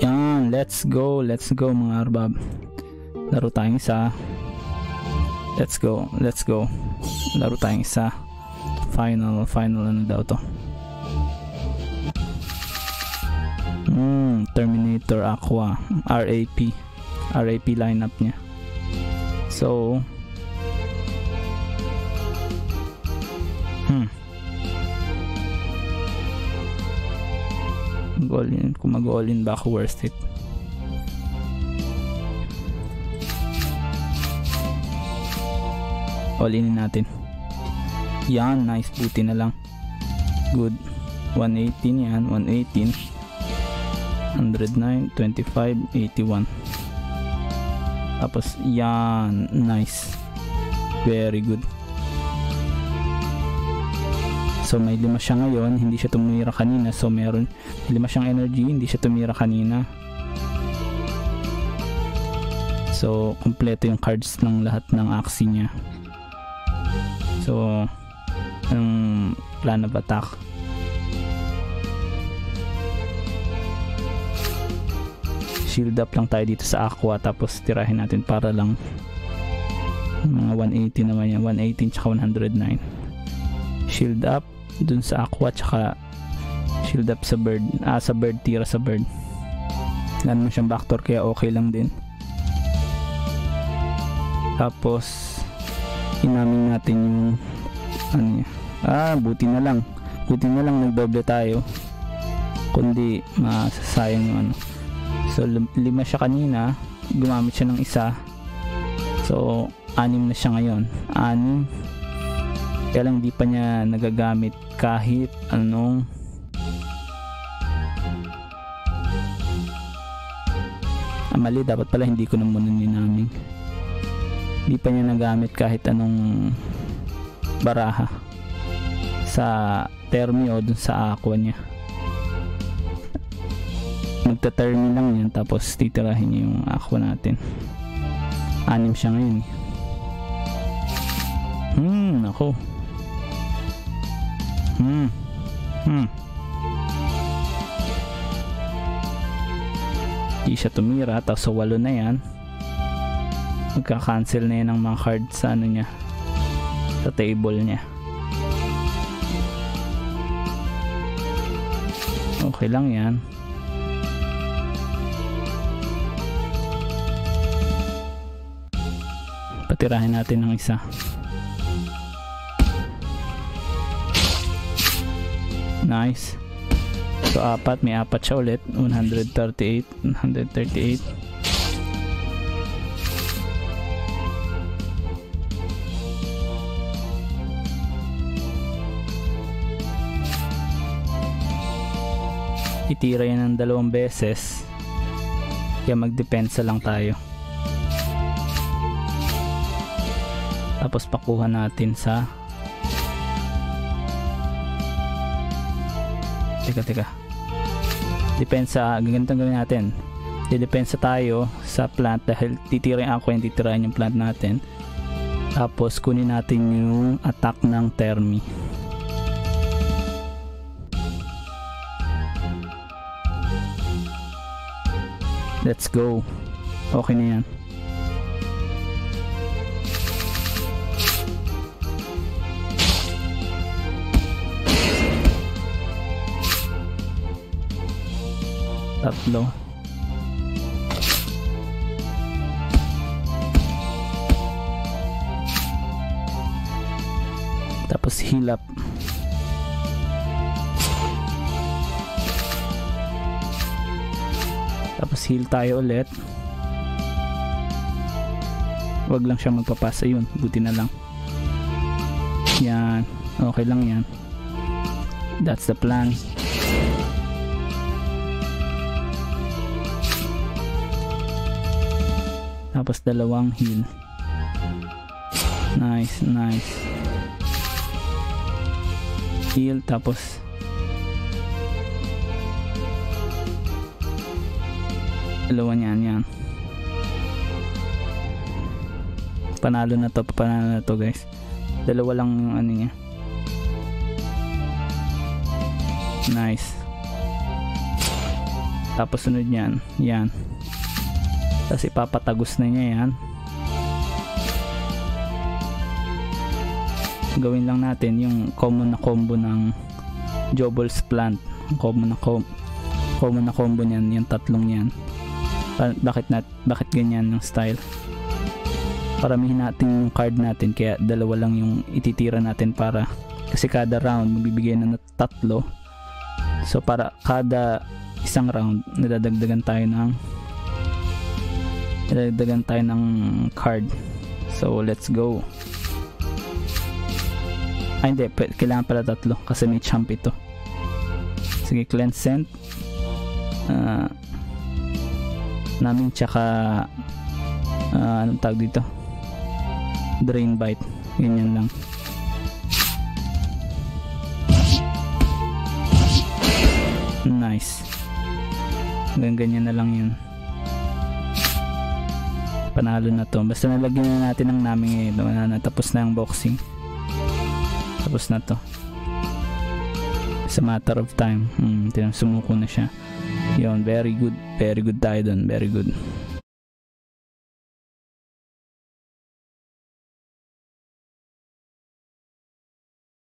Yan, let's go, let's go mga arbab. Laro tayong isa. Let's go, let's go. Laro tayong isa. Final, final ano daw to. Hmm, Terminator Aqua, RAP. RAP lineup niya. So, hmm. Mag-all in. Kung mag-all in ba ako worth it. All in natin. Yan, nice. Buti na lang. Good. 118 yan. 118. 109, 25, 81. Tapos, yan. Nice. Very good. So, may lima siya ngayon. Hindi siya tumira kanina. So, meron lima siyang energy. Hindi siya tumira kanina. So, kompleto yung cards ng lahat ng axi niya. So, anong plan of attack? Shield up lang tayo dito sa aqua tapos tirahin natin para lang mga 180 naman yan 118 tsaka 109 shield up dun sa aqua tsaka shield up sa bird ah sa bird tira sa bird. Wala naman siyang backdoor kaya okay lang din. Tapos inamin natin yung ano niya. Ah buti na lang. Buti na lang nagdoble tayo. Kundi masasayang yung ano. So lima siya kanina. Gumamit siya ng isa. So anim na siya ngayon. Anim kaya lang di pa niya nagagamit kahit anong. Ah, mali. Dapat pala hindi ko na muna ninaming di pa niya nagamit kahit anong baraha sa termi dun sa aqua niya. Magta-termi lang yan tapos titirahin niya yung aqua natin. Anim siya ngayon hmm ako hmm. Hmm. Di siya tumira tapos sa walo na yan. Magka-cancel na yan ng mga cards sa ano niya sa table niya. Okay lang yan. Patirahin natin ng isa nice. So apat may apat siya ulit. 138 138 itira yan ng dalawang beses. Kaya magdepensa lang tayo. Tapos pakuha natin sa teka teka. Depensa ganito gawin natin. Didepensa tayo sa plant dahil titira yung aqua yung titirahin yung plant natin. Tapos kunin natin yung attack ng termi. Let's go. Okay na yan tatlo. Tapos heal up tapos heal tayo ulit. Wag lang siya magpapasa yun. Buti na lang. Yan. Okay lang yan. That's the plan tapos dalawang heal. Nice nice. Heal tapos dalawa niyan yan. Panalo na to panalo na to guys. Dalawa lang yung ano niya. Tapos sunod yan, yan. Tapos ipapatagos na niya yan. Gawin lang natin yung common na combo ng Jobbles plant. Common na com common na combo niyan, yung tatlong yan. Pa- bakit nat bakit ganyan yung style? Paramihin natin yung card natin kaya dalawa lang yung ititira natin para kasi kada round magbibigay na ng tatlo. So para kada isang round nadadagdagan tayo ng nadadagdagan tayo ng card. So let's go. Ay hindi, kailangan pala tatlo kasi may champ ito. Sige, cleanse scent. Ah, namin tsaka ah, anong tawag dito? Drain bite. Ganyan lang. Nice. Hanggang ganyan na lang yun. Panalo na to. Basta nalagyan na natin ng namin ngayon. Wala na. Ang boxing. Tapos na to. It's a matter of time. Hmm, sumuko na siya. Yun, very good. Very good tayo dun. Very good.